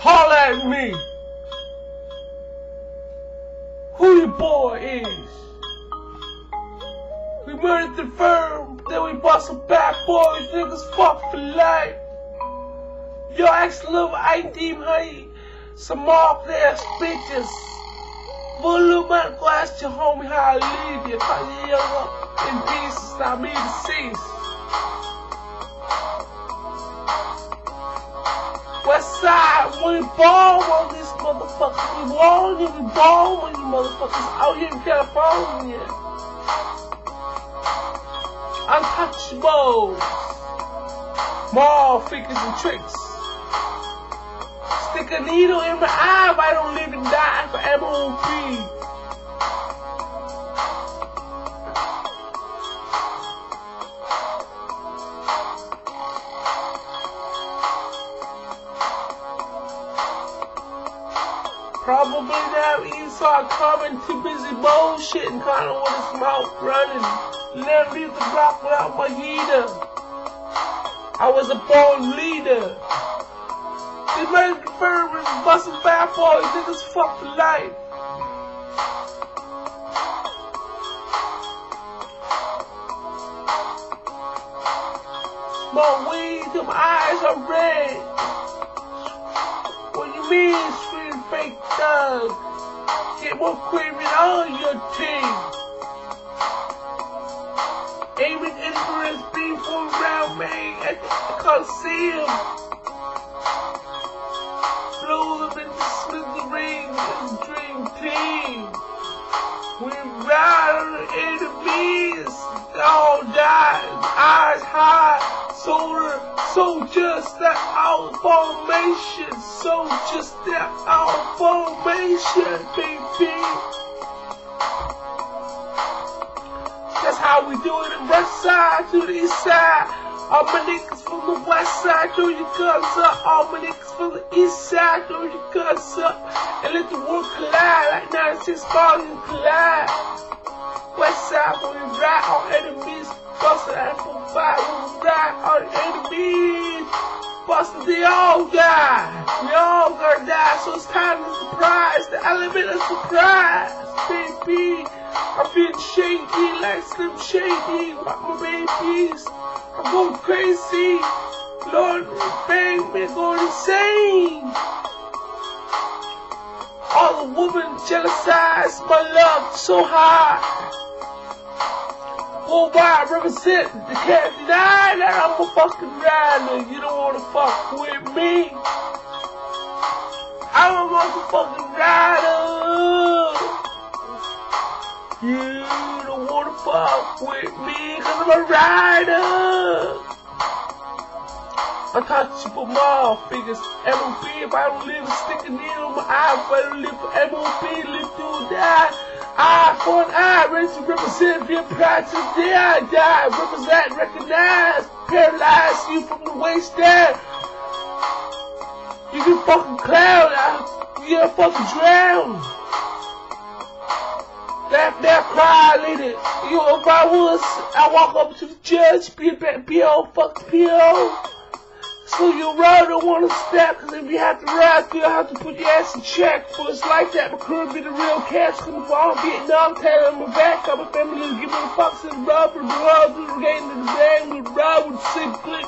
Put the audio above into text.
Holler at me. Who your boy is. We murdered the firm, then we bought some bad boys, niggas fuck for life. Yo, ex little ID, honey, some marked ass bitches. But little man, go ask your homie how I leave you, cause you young up in pieces, not me deceased. Side, we bomb on these motherfuckers. We warn you, we bomb on you motherfuckers out here in California. Untouchables. Mall figures and tricks. Stick a needle in my eye if I don't live and die for MOP. Probably now Esau coming too busy bullshitting, kinda with his mouth running. Never leave the block without my heater. I was a born leader. These men confirming busting bad boys, niggas fuck for life. Smoke weed, them eyes are red. What you mean, fake thug? Get more creaming on your team. Aiming ignorance people around at the Coliseum. Blow them into smithereens and dream team. We ride on the enemies, all die, eyes high, solar, soldiers that our formation, soldiers that our formation, baby. That's how we do it west side to the east side. All my niggas from the west side, throw your guns up. All my niggas from the east side, throw your guns up. And let the world collide like 96 volume collide. Bustin', they all die. We all gonna die, so it's time to surprise. The element of surprise, baby. I'm feeling shady like Slim Shady. with my babies. I'm going crazy. Lord, bang me, going insane. All the women jealousize my love so high. Worldwide represent the can't deny that I'm a fucking rider. You don't wanna fuck with me. I'm a motherfucking rider. You don't wanna fuck with me cause I'm a rider. Untouchable mall figures, MOB, if I don't live, stick a needle in my eye, if I don't live for MOB, live to die. Eye for an eye, ready to represent, be a pride to the I die. Represent, recognize, paralyze you from the waist down. You can fucking clown, you can fucking drown. Laugh now, cry, lady. You if I was, I walk up to the judge, be a bad PO, fuck PO. So you ride don't wanna step, cause if you have to ride, you'll have to put your ass in check. But it's like that, but could be the real cash coming from Vietnam, telling my back, I'm a family, give me the fucks and rub, and rub, and and the bang, with rub, with sick click.